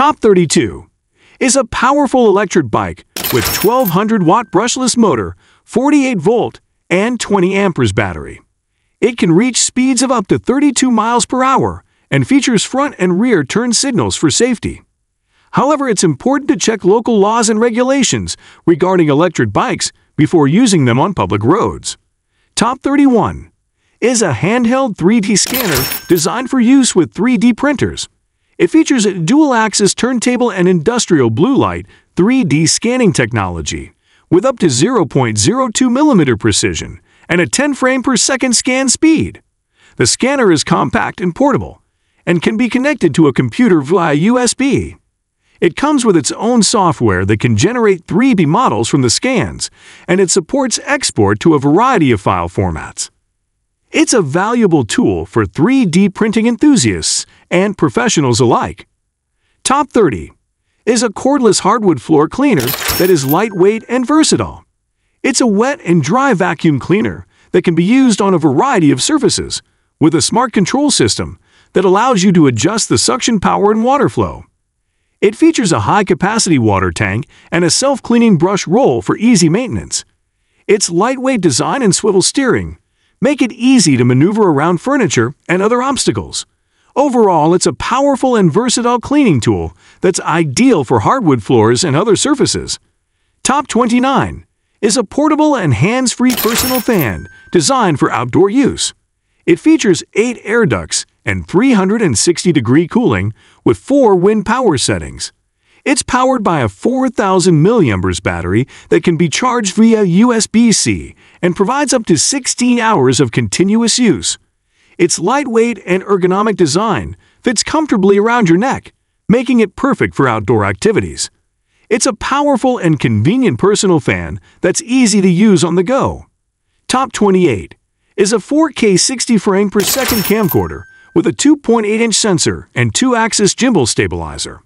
Top 32 is a powerful electric bike with 1200 watt brushless motor, 48 volt, and 20 amperes battery. It can reach speeds of up to 32 miles per hour and features front and rear turn signals for safety. However, it's important to check local laws and regulations regarding electric bikes before using them on public roads. Top 31 is a handheld 3D scanner designed for use with 3D printers. It features a dual-axis turntable and industrial blue light 3D scanning technology with up to 0.02 mm precision and a 10 frame per second scan speed. The scanner is compact and portable and can be connected to a computer via USB. It comes with its own software that can generate 3D models from the scans, and it supports export to a variety of file formats. It's a valuable tool for 3D printing enthusiasts and professionals alike. Top 30 is a cordless hardwood floor cleaner that is lightweight and versatile. It's a wet and dry vacuum cleaner that can be used on a variety of surfaces with a smart control system that allows you to adjust the suction power and water flow. It features a high-capacity water tank and a self-cleaning brush roll for easy maintenance. Its lightweight design and swivel steering make it easy to maneuver around furniture and other obstacles. Overall, it's a powerful and versatile cleaning tool that's ideal for hardwood floors and other surfaces. Top 29 is a portable and hands-free personal fan designed for outdoor use. It features 8 air ducts and 360-degree cooling with 4 wind power settings. It's powered by a 4,000 mAh battery that can be charged via USB-C and provides up to 16 hours of continuous use. Its lightweight and ergonomic design fits comfortably around your neck, making it perfect for outdoor activities. It's a powerful and convenient personal fan that's easy to use on the go. Top 28 is a 4K 60 frame per second camcorder with a 2.8-inch sensor and 2-axis gimbal stabilizer.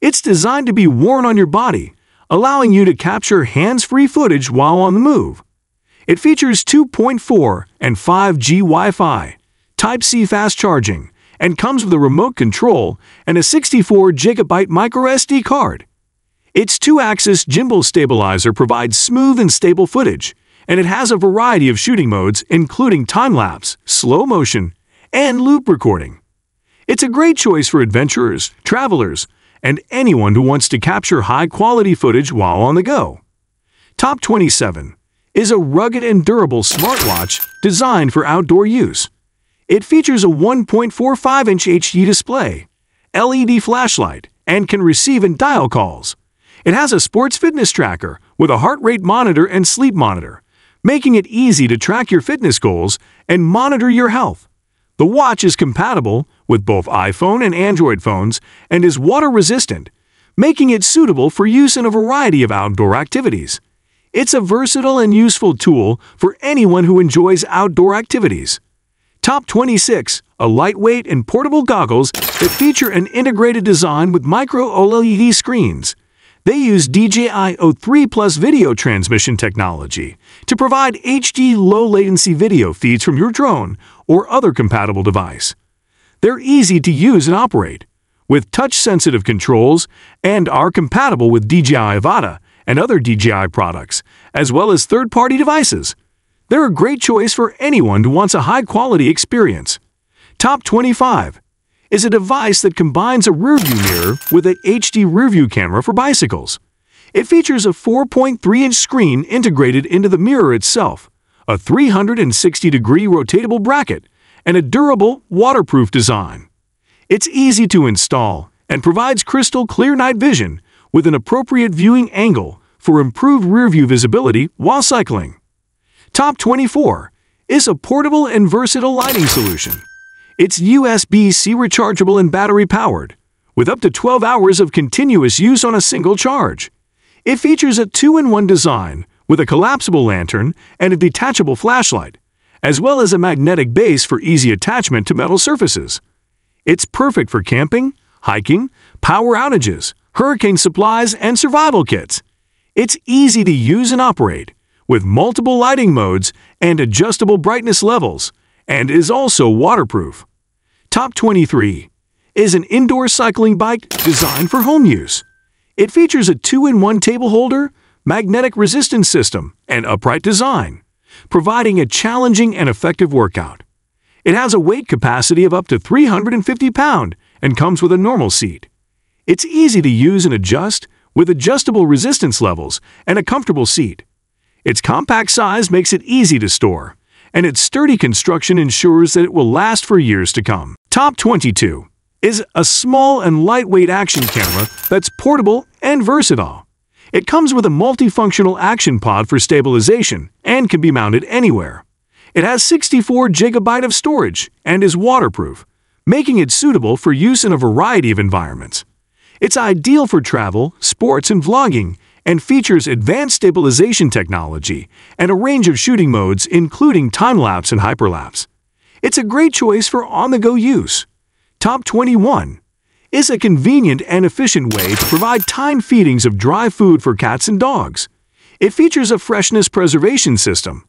It's designed to be worn on your body, allowing you to capture hands-free footage while on the move. It features 2.4 and 5G Wi-Fi, Type-C fast charging, and comes with a remote control and a 64GB microSD card. Its two-axis gimbal stabilizer provides smooth and stable footage, and it has a variety of shooting modes including time-lapse, slow motion, and loop recording. It's a great choice for adventurers, travelers, and anyone who wants to capture high-quality footage while on the go. Top 27 is a rugged and durable smartwatch designed for outdoor use. It features a 1.45-inch HD display, LED flashlight, and can receive and dial calls. It has a sports fitness tracker with a heart rate monitor and sleep monitor, making it easy to track your fitness goals and monitor your health. The watch is compatible with both iPhone and Android phones and is water resistant, making it suitable for use in a variety of outdoor activities. It's a versatile and useful tool for anyone who enjoys outdoor activities. Top 26 are lightweight and portable goggles that feature an integrated design with micro OLED screens. They use DJI O3 Plus video transmission technology to provide HD low-latency video feeds from your drone or other compatible device. They're easy to use and operate, with touch-sensitive controls and are compatible with DJI Avata and other DJI products, as well as third-party devices. They're a great choice for anyone who wants a high-quality experience. Top 25 is a device that combines a rearview mirror with an HD rearview camera for bicycles. It features a 4.3-inch screen integrated into the mirror itself, a 360-degree rotatable bracket, and a durable, waterproof design. It's easy to install and provides crystal clear night vision with an appropriate viewing angle for improved rearview visibility while cycling. Top 24 is a portable and versatile lighting solution. It's USB-C rechargeable and battery-powered, with up to 12 hours of continuous use on a single charge. It features a two-in-one design with a collapsible lantern and a detachable flashlight, as well as a magnetic base for easy attachment to metal surfaces. It's perfect for camping, hiking, power outages, hurricane supplies, and survival kits. It's easy to use and operate, with multiple lighting modes and adjustable brightness levels, and is also waterproof. Top 23 is an indoor cycling bike designed for home use. It features a two-in-one table holder, magnetic resistance system, and upright design, providing a challenging and effective workout. It has a weight capacity of up to 350 pound and comes with a normal seat. It's easy to use and adjust with adjustable resistance levels and a comfortable seat. Its compact size makes it easy to store, and its sturdy construction ensures that it will last for years to come. Top 22 is a small and lightweight action camera that's portable and versatile. It comes with a multifunctional action pod for stabilization and can be mounted anywhere. It has 64 GB of storage and is waterproof, making it suitable for use in a variety of environments. It's ideal for travel, sports, and vlogging, and features advanced stabilization technology and a range of shooting modes including time-lapse and hyperlapse. It's a great choice for on-the-go use. Top 21 is a convenient and efficient way to provide timed feedings of dry food for cats and dogs. It features a freshness preservation system,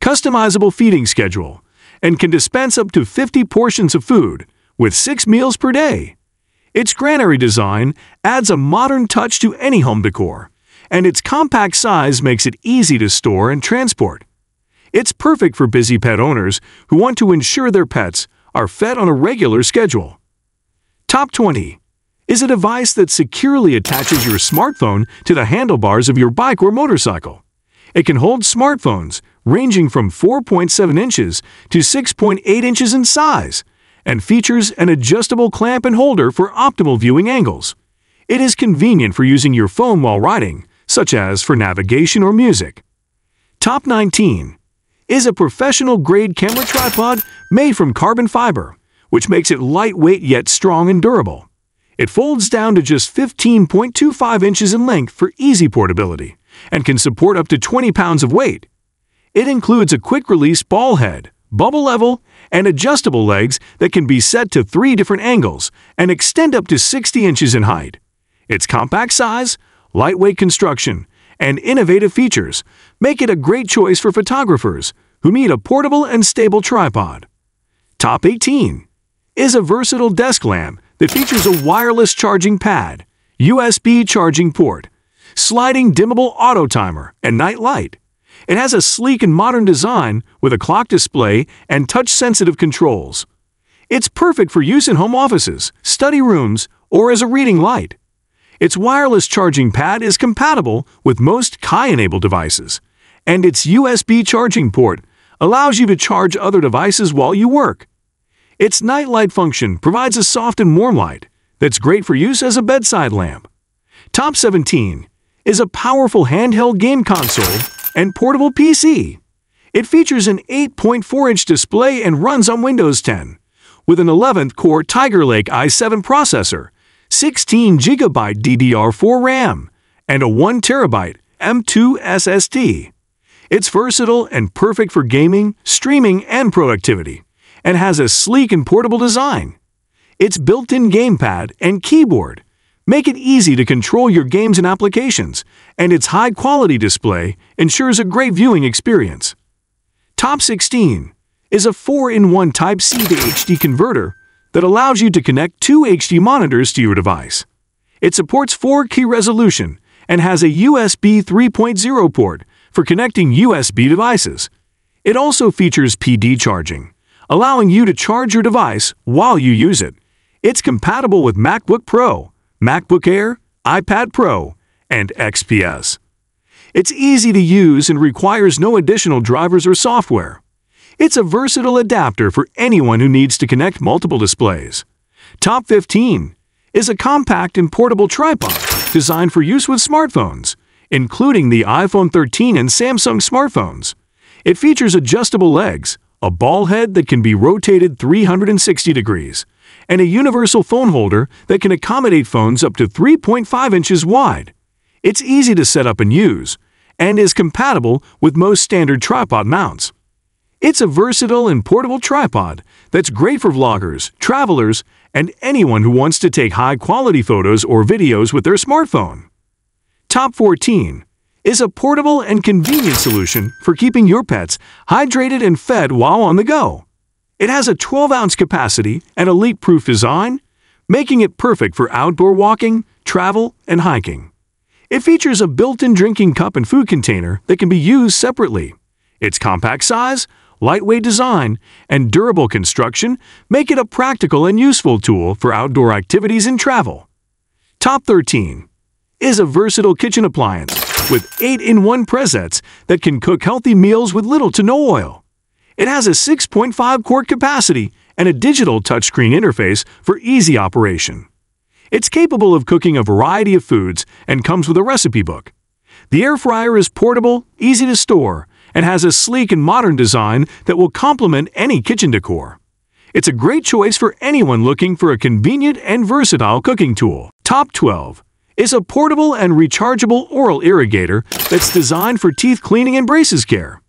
customizable feeding schedule, and can dispense up to 50 portions of food with 6 meals per day. Its granary design adds a modern touch to any home decor, and its compact size makes it easy to store and transport. It's perfect for busy pet owners who want to ensure their pets are fed on a regular schedule. Top 20 is a device that securely attaches your smartphone to the handlebars of your bike or motorcycle. It can hold smartphones ranging from 4.7 inches to 6.8 inches in size and features an adjustable clamp and holder for optimal viewing angles. It is convenient for using your phone while riding, such as for navigation or music. Top 19 is a professional-grade camera tripod made from carbon fiber, which makes it lightweight yet strong and durable. It folds down to just 15.25 inches in length for easy portability and can support up to 20 pounds of weight. It includes a quick-release ball head, bubble level, and adjustable legs that can be set to three different angles and extend up to 60 inches in height. Its compact size, lightweight construction, and innovative features make it a great choice for photographers who need a portable and stable tripod. Top 18 is a versatile desk lamp that features a wireless charging pad, USB charging port, sliding dimmable auto timer, and night light. It has a sleek and modern design with a clock display and touch-sensitive controls. It's perfect for use in home offices, study rooms, or as a reading light. Its wireless charging pad is compatible with most Qi-enabled devices, and its USB charging port allows you to charge other devices while you work. Its nightlight function provides a soft and warm light that's great for use as a bedside lamp. Top 17 is a powerful handheld game console and portable PC. It features an 8.4-inch display and runs on Windows 10, with an 11th core Tiger Lake i7 processor 16 GB DDR4 RAM, and a 1 TB M2 SSD. It's versatile and perfect for gaming, streaming, and productivity, and has a sleek and portable design. Its built-in gamepad and keyboard make it easy to control your games and applications, and its high-quality display ensures a great viewing experience. Top 16 is a 4-in-1 Type-C to HD converter that allows you to connect two HD monitors to your device. It supports 4K resolution and has a USB 3.0 port for connecting USB devices. It also features PD charging, allowing you to charge your device while you use it. It's compatible with MacBook Pro, MacBook Air, iPad Pro, and XPS. It's easy to use and requires no additional drivers or software. It's a versatile adapter for anyone who needs to connect multiple displays. Top 15 is a compact and portable tripod designed for use with smartphones, including the iPhone 13 and Samsung smartphones. It features adjustable legs, a ball head that can be rotated 360 degrees, and a universal phone holder that can accommodate phones up to 3.5 inches wide. It's easy to set up and use, and is compatible with most standard tripod mounts. It's a versatile and portable tripod that's great for vloggers, travelers, and anyone who wants to take high-quality photos or videos with their smartphone. Top 14 is a portable and convenient solution for keeping your pets hydrated and fed while on the go. It has a 12-ounce capacity and a leak-proof design, making it perfect for outdoor walking, travel, and hiking. It features a built-in drinking cup and food container that can be used separately. Its compact size, lightweight design, and durable construction make it a practical and useful tool for outdoor activities and travel. Top 13 is a versatile kitchen appliance with 8-in-1 presets that can cook healthy meals with little to no oil. It has a 6.5 quart capacity and a digital touchscreen interface for easy operation. It's capable of cooking a variety of foods and comes with a recipe book. The air fryer is portable, easy to store, and has a sleek and modern design that will complement any kitchen decor. It's a great choice for anyone looking for a convenient and versatile cooking tool. Top 12 is a portable and rechargeable oral irrigator that's designed for teeth cleaning and braces care.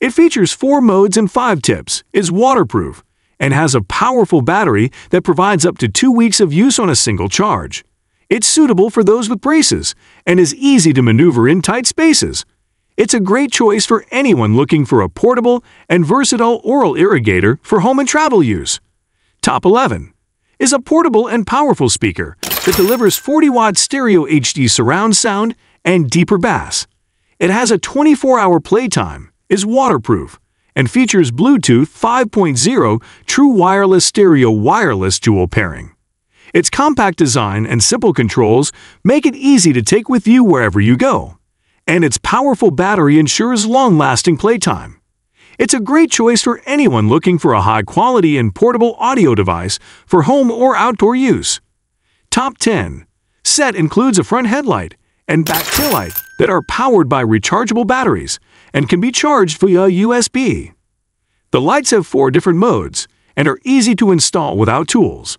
It features four modes and five tips, is waterproof, and has a powerful battery that provides up to two weeks of use on a single charge. It's suitable for those with braces and is easy to maneuver in tight spaces. It's a great choice for anyone looking for a portable and versatile oral irrigator for home and travel use. Top 11 is a portable and powerful speaker that delivers 40-watt stereo HD surround sound and deeper bass. It has a 24-hour playtime, is waterproof, and features Bluetooth 5.0 True Wireless Stereo Wireless Dual Pairing. Its compact design and simple controls make it easy to take with you wherever you go, and its powerful battery ensures long-lasting playtime. It's a great choice for anyone looking for a high-quality and portable audio device for home or outdoor use. Top 10 Set includes a front headlight and back taillight that are powered by rechargeable batteries and can be charged via USB. The lights have four different modes and are easy to install without tools.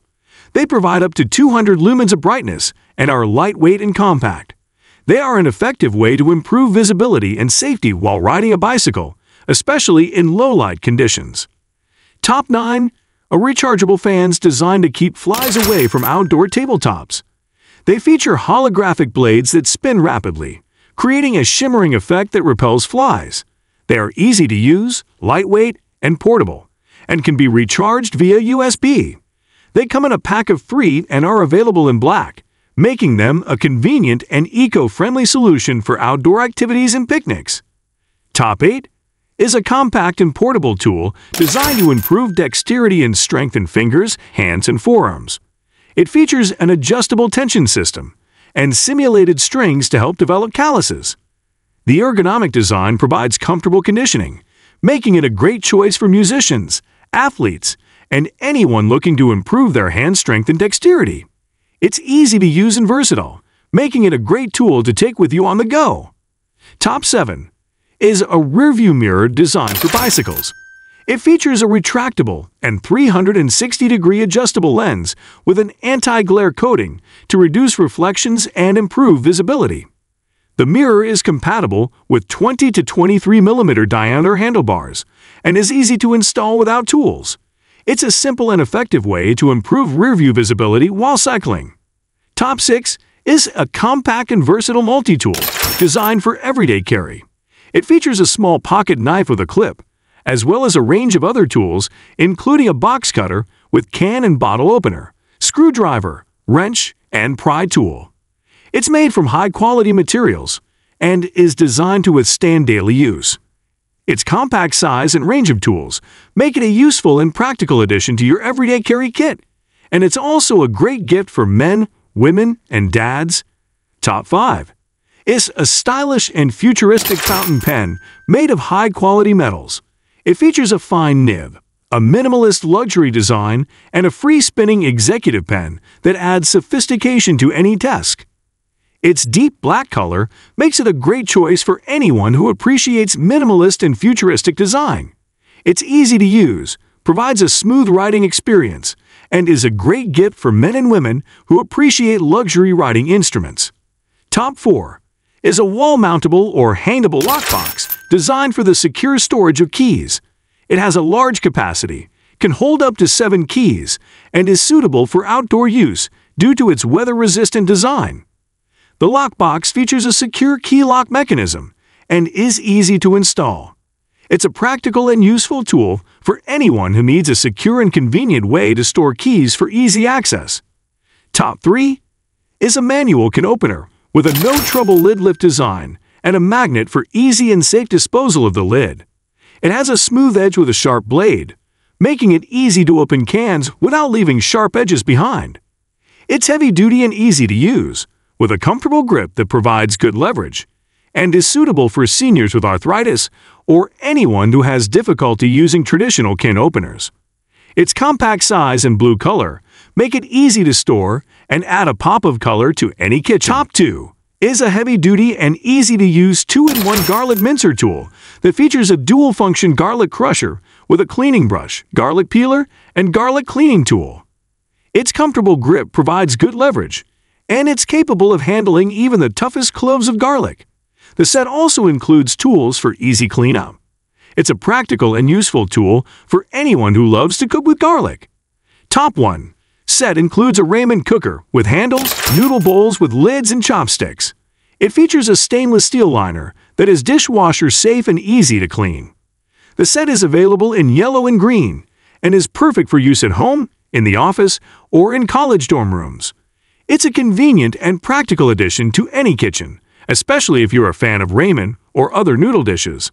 They provide up to 200 lumens of brightness and are lightweight and compact. They are an effective way to improve visibility and safety while riding a bicycle especially in low-light conditions. Top 9 are rechargeable fans designed to keep flies away from outdoor tabletops. They feature holographic blades that spin rapidly, creating a shimmering effect that repels flies. They are easy to use, lightweight, and portable, and can be recharged via USB. They come in a pack of three and are available in black, making them a convenient and eco-friendly solution for outdoor activities and picnics. Top 8 is a compact and portable tool designed to improve dexterity and strengthen fingers, hands, and forearms. It features an adjustable tension system and simulated strings to help develop calluses. The ergonomic design provides comfortable conditioning, making it a great choice for musicians, athletes, and anyone looking to improve their hand strength and dexterity. It's easy to use and versatile, making it a great tool to take with you on the go. Top 7 is a rearview mirror designed for bicycles. It features a retractable and 360-degree adjustable lens with an anti-glare coating to reduce reflections and improve visibility. The mirror is compatible with 20 to 23 mm diameter handlebars and is easy to install without tools. It's a simple and effective way to improve rearview visibility while cycling. Top 6 is a compact and versatile multi-tool designed for everyday carry. It features a small pocket knife with a clip, as well as a range of other tools, including a box cutter with can and bottle opener, screwdriver, wrench, and pry tool. It's made from high-quality materials and is designed to withstand daily use. Its compact size and range of tools make it a useful and practical addition to your everyday carry kit, and it's also a great gift for men, women, and dads. Top 5 is a stylish and futuristic fountain pen made of high-quality metals. It features a fine nib, a minimalist luxury design, and a free-spinning executive pen that adds sophistication to any desk. Its deep black color makes it a great choice for anyone who appreciates minimalist and futuristic design. It's easy to use, provides a smooth writing experience, and is a great gift for men and women who appreciate luxury writing instruments. Top 4 is a wall-mountable or hangable lockbox designed for the secure storage of keys. It has a large capacity, can hold up to seven keys, and is suitable for outdoor use due to its weather-resistant design. The lockbox features a secure key lock mechanism and is easy to install. It's a practical and useful tool for anyone who needs a secure and convenient way to store keys for easy access. Top 3 is a manual can opener with a no-trouble lid lift design and a magnet for easy and safe disposal of the lid. It has a smooth edge with a sharp blade, making it easy to open cans without leaving sharp edges behind. It's heavy-duty and easy to use, with a comfortable grip that provides good leverage, and is suitable for seniors with arthritis or anyone who has difficulty using traditional can openers. Its compact size and blue color make it easy to store and add a pop of color to any kitchen. Top 2 is a heavy-duty and easy-to-use 2-in-1 garlic mincer tool that features a dual-function garlic crusher with a cleaning brush, garlic peeler, and garlic cleaning tool. Its comfortable grip provides good leverage, and it's capable of handling even the toughest cloves of garlic. The set also includes tools for easy cleanup. It's a practical and useful tool for anyone who loves to cook with garlic. Top 1 Set includes a ramen cooker with handles, noodle bowls with lids and chopsticks. It features a stainless steel liner that is dishwasher safe and easy to clean. The set is available in yellow and green and is perfect for use at home, in the office, or in college dorm rooms. It's a convenient and practical addition to any kitchen, especially if you're a fan of ramen or other noodle dishes.